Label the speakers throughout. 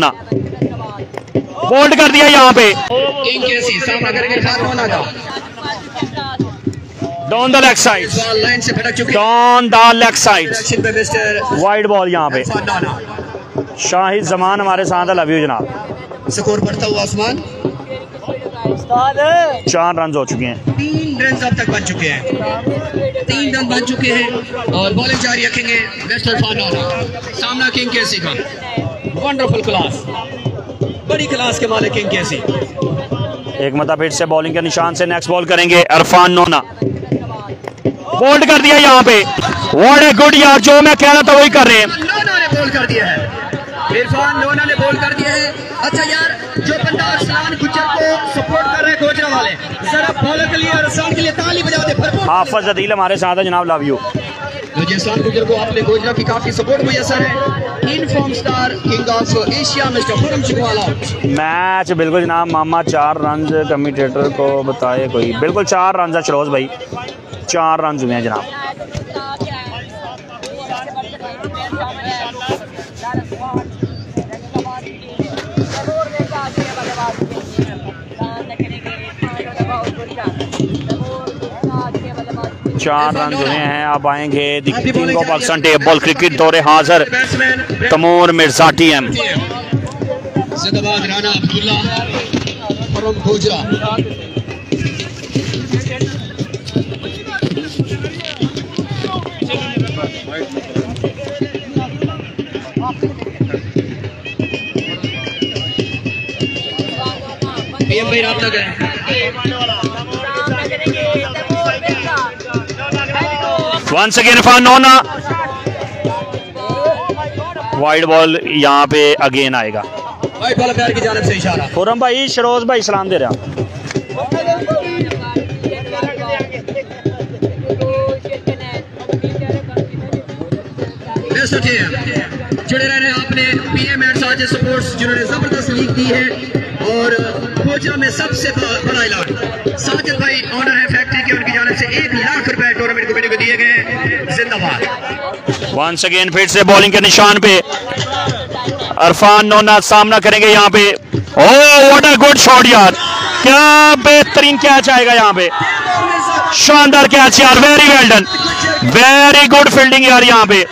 Speaker 1: ना। बोल्ड कर दिया यहाँ पे। Down the leg side down the leg side wide ball यहाँ पे। शाहिद जमान हमारे साथ है लव यू जनाब।
Speaker 2: स्कोर बढ़ता हुआ आसमान।
Speaker 1: चार रन हो चुके हैं।
Speaker 2: तीन रन अब तक बन चुके हैं। तीन रन बन चुके हैं और बॉलिंग जारी रखेंगे सामना किंग केसी का। वंडरफुल क्लास बड़ी क्लास के मालिक किंग केसी
Speaker 1: एक मता फिर से बॉलिंग के निशान से नेक्स्ट बॉल करेंगे अरफान नोना। बोल्ड कर दिया यहाँ पे। व्हाट ए गुड यार जो मैं कह रहा था वही कर रहे हैं।
Speaker 2: लोना ने बोल कर दिया है। इरफान लोना ने बोल कर दिया है। अच्छा यार जो बंदा अरसलान गुजर को सपोर्ट कर रहे हैं गोजरा वाले जरा बॉलर के लिए अरसलान के लिए ताली बजा दे
Speaker 1: हाफज अदील हमारे साथ है जनाब लव यू
Speaker 2: जयसान गुजर को अपने गोजरा की काफ़ी सपोर्ट मुयसर है। In form star king of Asia mister Khurram Chikwala
Speaker 1: match बिल्कुल जनाब मामा चार रन कमिटेटर को बताए कोई। बिल्कुल चार रन है शरोज भाई। चार रन हुए हैं जनाब। चार रन हुए हैं अब आएँगे ऑफ़ पाकिस्तान टेबल क्रिकेट दौरे हाजिर तमोर मिर्ज़ा टी एम
Speaker 2: पीएम भाई राब्ता
Speaker 1: वंस अगेन इरफान नोना वाइड बॉल यहाँ पे अगेन आएगा।
Speaker 2: वाइट बॉल की जानब से इशारा।
Speaker 1: खुरम भाई शरोज भाई सलाम दे रहा
Speaker 2: जुड़े रहने आपने पीएम एंड स्पोर्ट्स जिन्होंने ज़बरदस्त लीग दी है। और कोचरा में सबसे बड़ा ऐलान। साजिद भाई ऑनर है फैक्ट्री के उनकी जानब से एक लाख रुपए टूर्नामेंट कमेटी को दिए गए हैं। जिंदाबाद।
Speaker 1: वंस अगेन फिर से बॉलिंग के निशान पे। अरफान नोना सामना करेंगे यहाँ पे। Oh what a good shot यार। क्या बेहतरीन कैच आएगा यहाँ पे। शानदार कैच यार। Very well done very good fielding यार यहाँ पे।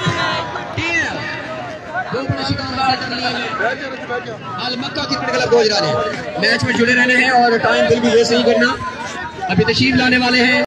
Speaker 2: क्रिकेट क्लब गोजरा ने मैच में जुड़े रहने हैं और टाइम बिल भी वैसे ही करना। अभी तशीर लाने वाले हैं।